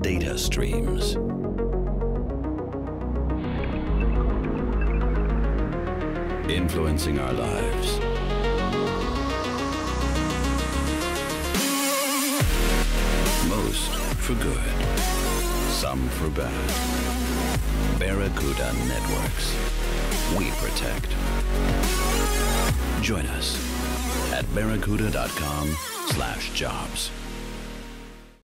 data streams. Influencing our lives. Most for good, some for bad. Barracuda Networks. We protect. Join us at barracuda.com slash jobs.